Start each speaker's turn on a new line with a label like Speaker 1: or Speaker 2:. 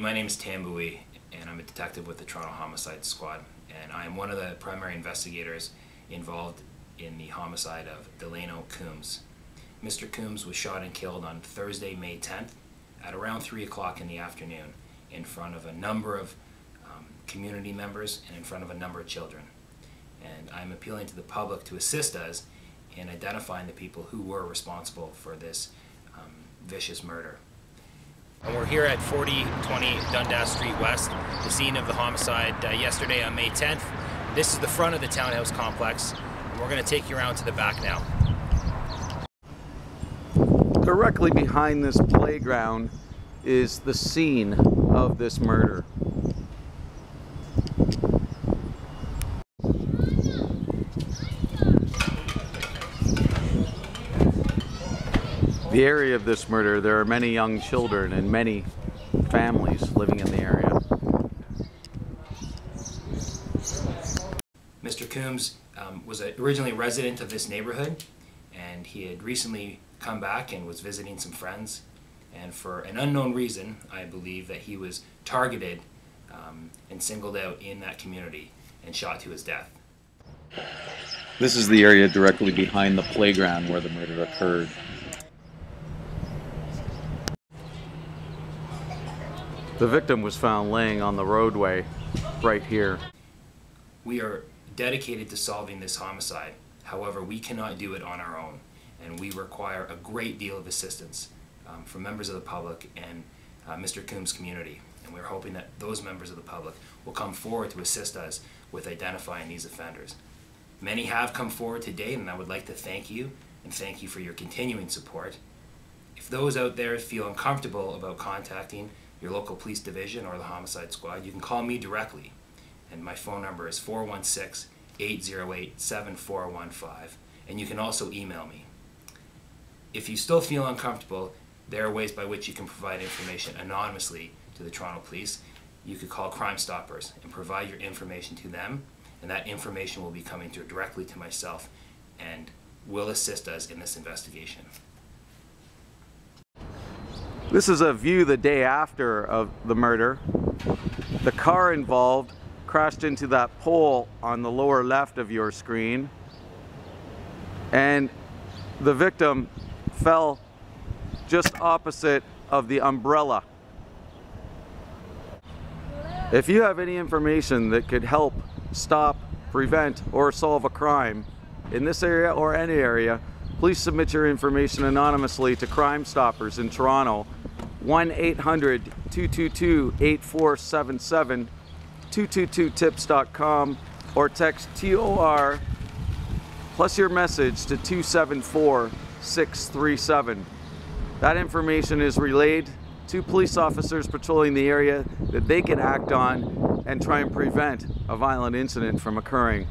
Speaker 1: My name is Tam Bui, and I'm a detective with the Toronto Homicide Squad, and I am one of the primary investigators involved in the homicide of Delano Coombs. Mr. Coombs was shot and killed on Thursday, May 10th at around 3 o'clock in the afternoon in front of a number of um, community members and in front of a number of children. And I'm appealing to the public to assist us in identifying the people who were responsible for this um, vicious murder. And we're here at 4020 Dundas Street West, the scene of the homicide uh, yesterday on May 10th. This is the front of the townhouse complex, we're going to take you around to the back now.
Speaker 2: Directly behind this playground is the scene of this murder. The area of this murder, there are many young children and many families living in the area.
Speaker 1: Mr. Coombs um, was a, originally a resident of this neighborhood, and he had recently come back and was visiting some friends. And for an unknown reason, I believe that he was targeted um, and singled out in that community and shot to his death.
Speaker 2: This is the area directly behind the playground where the murder occurred. The victim was found laying on the roadway right here.
Speaker 1: We are dedicated to solving this homicide. However, we cannot do it on our own, and we require a great deal of assistance um, from members of the public and uh, Mr. Coombs' community. And we're hoping that those members of the public will come forward to assist us with identifying these offenders. Many have come forward to date, and I would like to thank you and thank you for your continuing support. If those out there feel uncomfortable about contacting your local police division or the homicide squad, you can call me directly. And my phone number is 416 808 7415. And you can also email me. If you still feel uncomfortable, there are ways by which you can provide information anonymously to the Toronto Police. You could call Crime Stoppers and provide your information to them, and that information will be coming directly to myself and will assist us in this investigation.
Speaker 2: This is a view the day after of the murder. The car involved crashed into that pole on the lower left of your screen and the victim fell just opposite of the umbrella. If you have any information that could help stop, prevent, or solve a crime in this area or any area, please submit your information anonymously to Crime Stoppers in Toronto 1-800-222-8477 222tips.com or text TOR plus your message to 274637. That information is relayed to police officers patrolling the area that they can act on and try and prevent a violent incident from occurring.